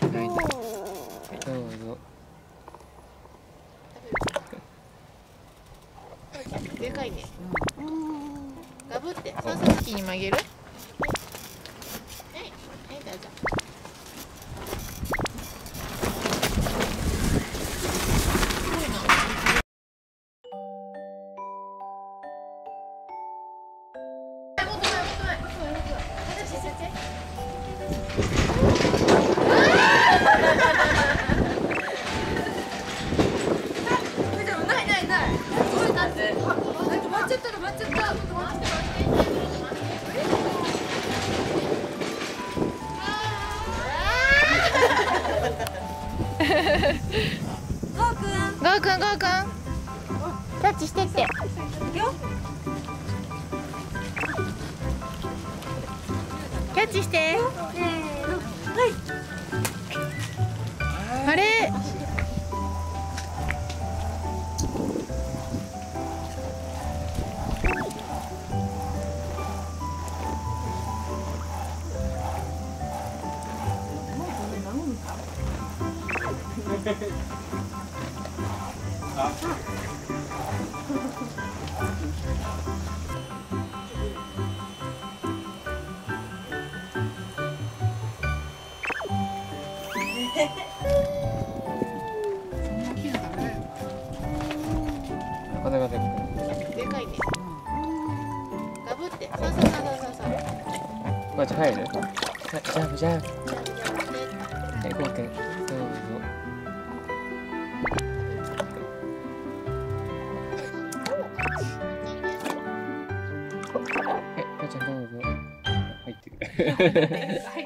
どうぞ。でかいね。ガブってそうそう好きに曲げる？チして。あれ？な入る？はい。ジャンプジャンプはいゴーくんどうぞ。はいちゃんどうぞ。入ってくガ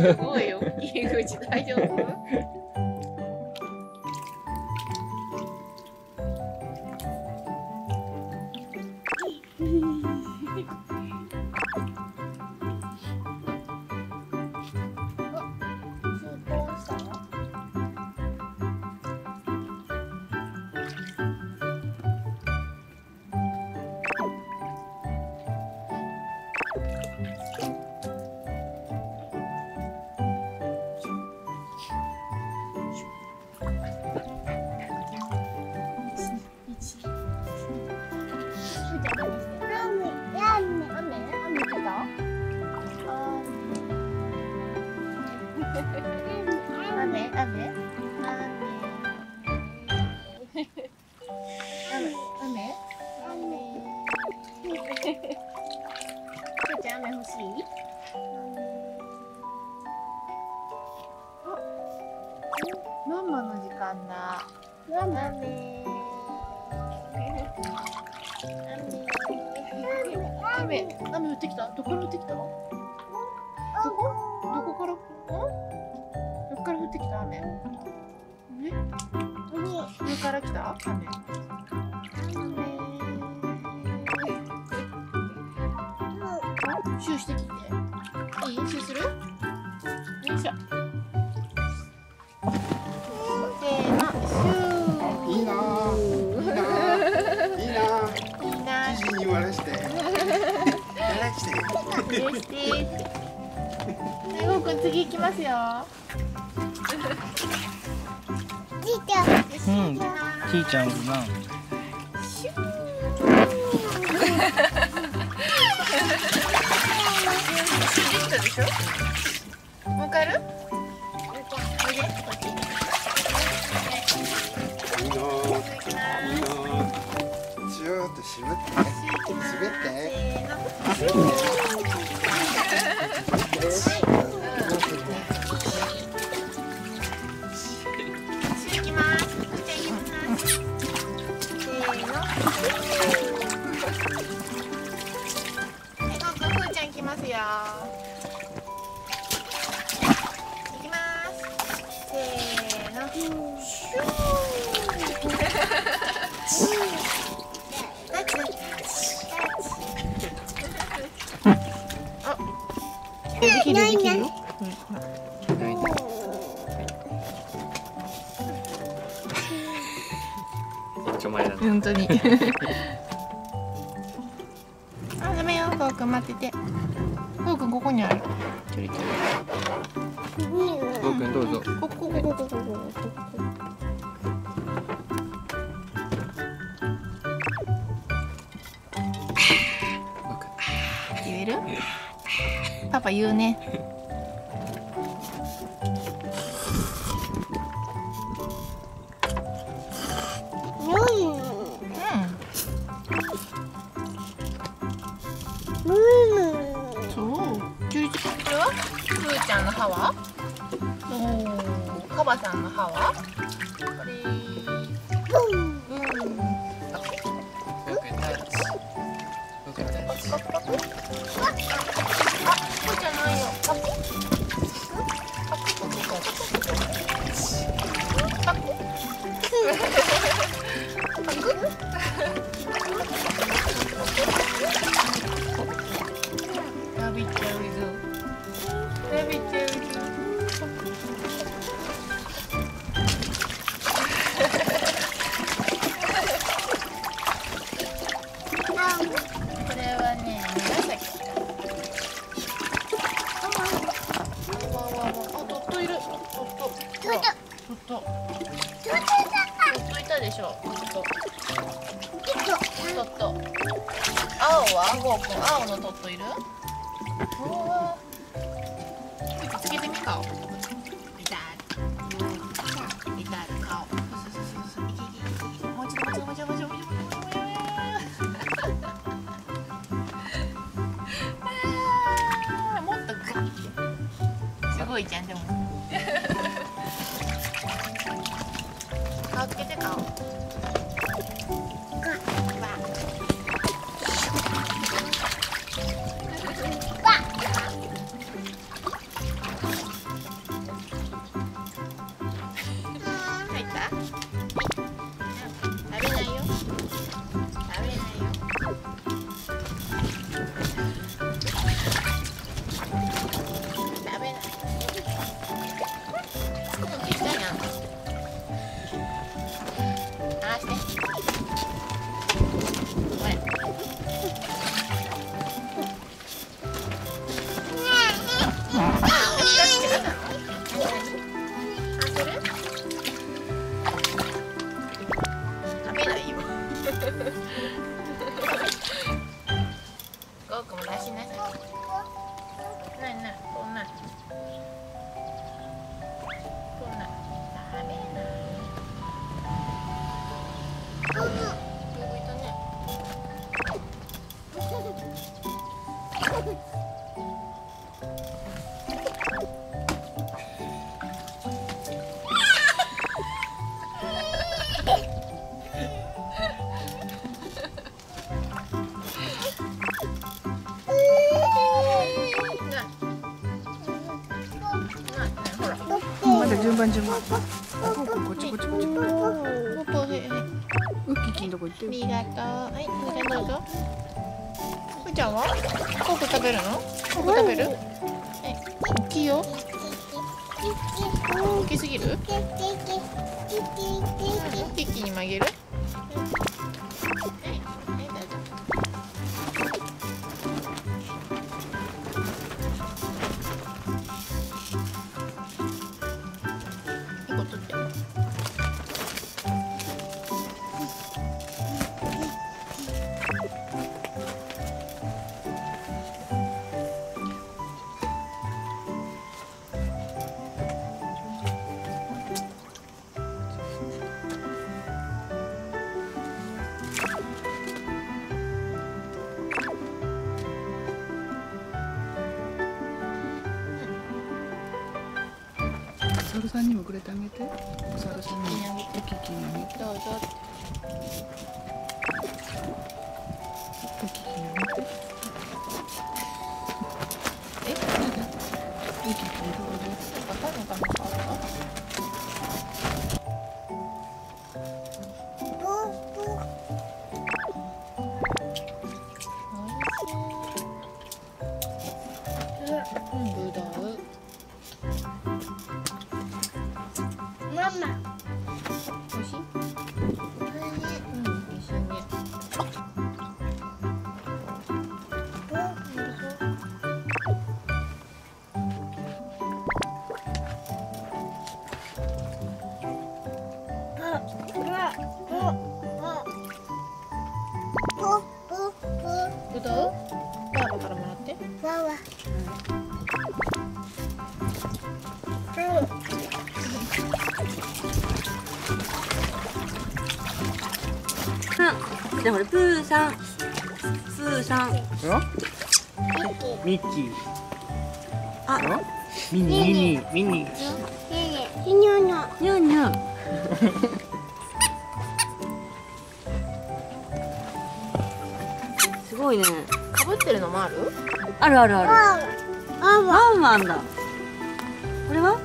すごい大きい口大丈夫？雨雨上から来た？雨シューしてきて。いいシューするよいしょせーのシューいいな。ぁいいな。ぁいいな。ぁいいな。記事に割らしてやらして許してってねごうくん次行きますようん。ちーちゃんおるなシュー。でしょわかるますよ。いきます。せーの。シュ、本当に。あ、ダメよ、こう待ってて。ここにある。ちょりちょり。ゴーくん。どうぞここここここここ。パパ言うね长得好啊でしょう。っと。とっ。青は、ごくん、青のと。っと。いる。ごいじゃんでも。顔つけて顔 Thank you. 順番順番こっちこっちこっちポッポへへウッキーキンとこ行ってありがとうはいふーちゃん。どうぞふーちゃん。はコーク食べるのコーク食べるはい大きいよ大きすぎるうん。一気に曲げるさんにもくれてあげて。お猿さんににあげておキキにあげてどうぞ。おらって。じゃあこれプーさん。プーさん。ミッキー。あ。ミニミニミニ。にゃんにゃんすごいね。かぶってるのもある？あるあるある。ワンワン。だ。これは？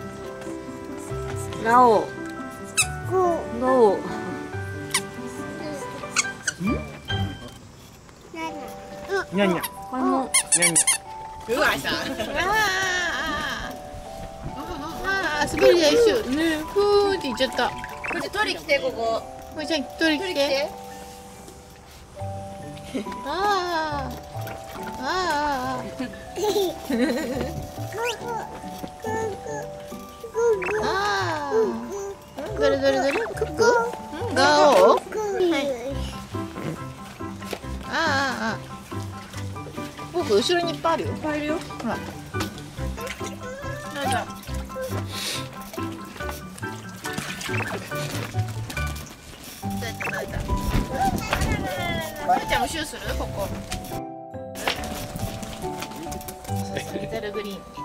ラオウ。ゴー。ニャンニャ。ンこれもニャ。ンニャンうわさ。ああ。ああ、滑り台一緒。ね、ふーって言っちゃった。これ取り来てここ。これちゃん、取り来て。ああ。ああ。ああ。どれどれどれ、クック。ガオ。はいああ、ああ。僕、後ろにいっぱいあるよ。いっぱいいるよ。ほら。なんだ。どうやったどうやった。まるちゃんもシューするここ。そうそうリトルグリーン。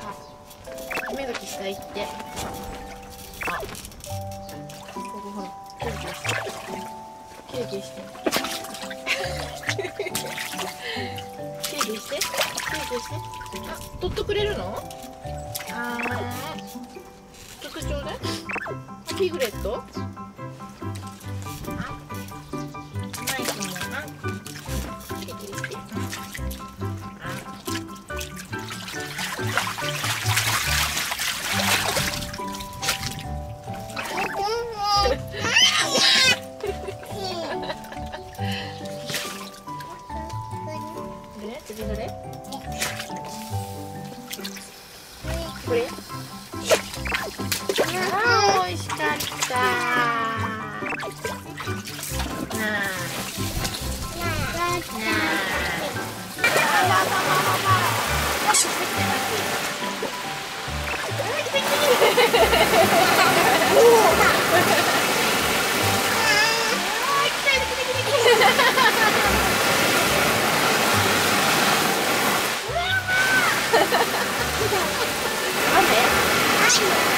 じゃあ歯目がきしたいって。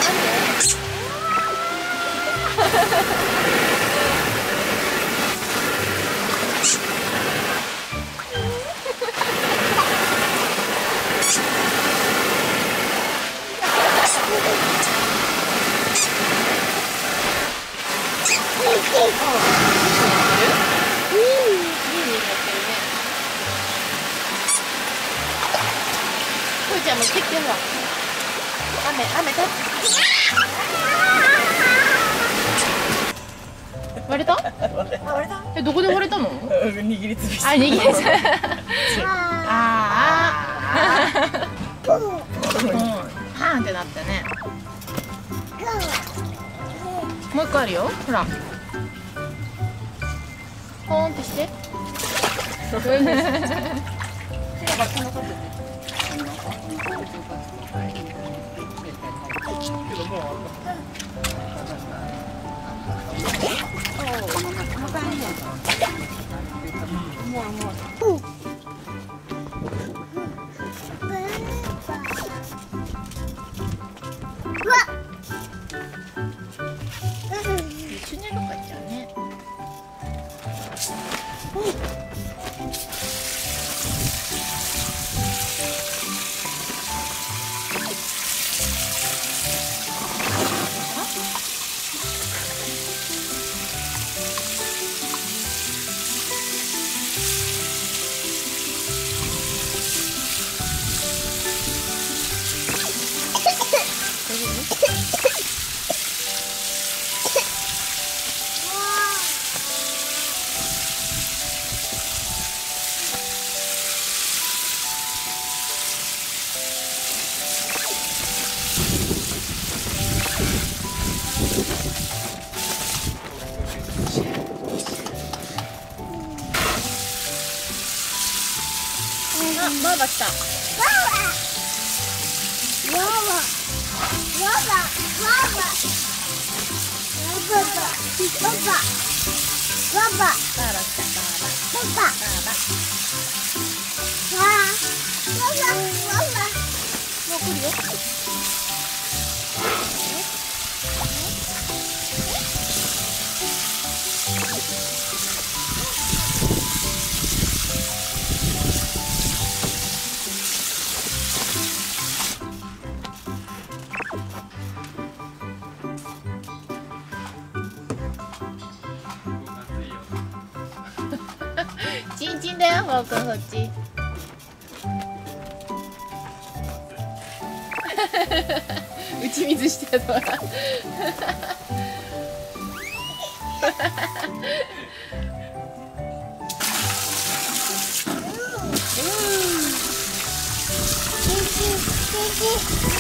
Thank you. あ握りつぶあー。あーうん。はーんってなったね。もう一個あるよ。ほら。ポーンってして 哦，怎么办呢？摸摸，ーバーバ来た。わわわわわわババ。ババ。ババ。バーバ来たバ。ーバ。ババ。バーバわわわわもう来るよけど Thank you.